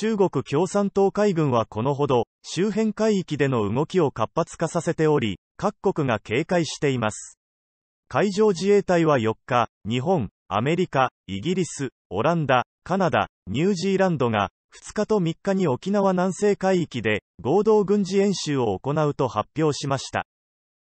中国共産党海軍はこのほど、周辺海域での動きを活発化させており、各国が警戒しています。海上自衛隊は4日、日本、アメリカ、イギリス、オランダ、カナダ、ニュージーランドが、2日と3日に沖縄南西海域で合同軍事演習を行うと発表しました。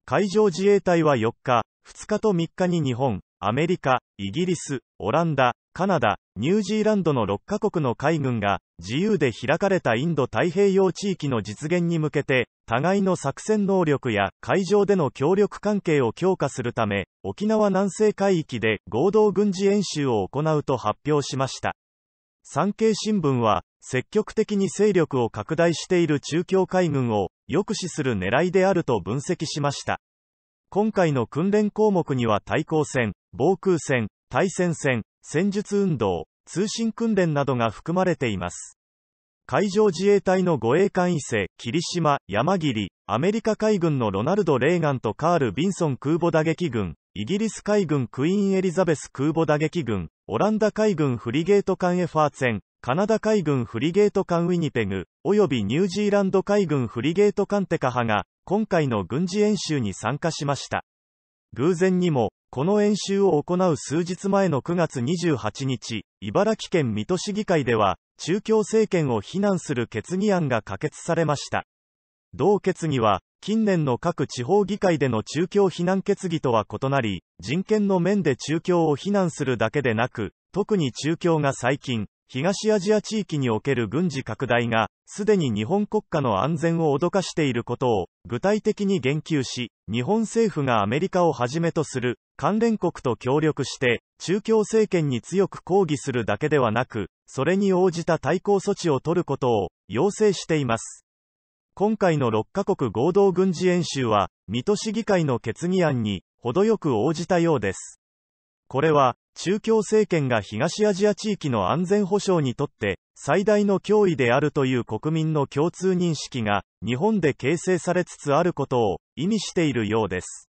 海上自衛隊は4日、2日と3日に日本、アメリカ、イギリス、オランダ、カナダ、ニュージーランドの6カ国の海軍が、自由で開かれたインド太平洋地域の実現に向けて、互いの作戦能力や海上での協力関係を強化するため、沖縄南西海域で合同軍事演習を行うと発表しました。産経新聞は、積極的に勢力を拡大している中共海軍を抑止する狙いであると分析しました。今回の訓練項目には対抗戦、防空戦、対戦戦、戦術運動、通信訓練などが含まれています。海上自衛隊の護衛艦伊勢、霧島、山霧、アメリカ海軍のロナルド・レーガンとカール・ビンソン空母打撃軍、イギリス海軍クイーン・エリザベス空母打撃軍、オランダ海軍フリゲート艦エファーツェン、カナダ海軍フリゲート艦ウィニペグ、およびニュージーランド海軍フリゲート艦テカハが、今回の軍事演習に参加しました。偶然にも、この演習を行う数日前の9月28日、茨城県水戸市議会では、中共政権を非難する決議案が可決されました。同決議は、近年の各地方議会での中共非難決議とは異なり、人権の面で中共を非難するだけでなく、特に中共が最近、東アジア地域における軍事拡大が、すでに日本国家の安全を脅かしていることを、具体的に言及し、日本政府がアメリカをはじめとする、関連国と協力して、中共政権に強く抗議するだけではなく、それに応じた対抗措置を取ることを、要請しています。今回の6カ国合同軍事演習は、水戸市議会の決議案に、程よく応じたようです。これは、中共政権が東アジア地域の安全保障にとって最大の脅威であるという国民の共通認識が日本で形成されつつあることを意味しているようです。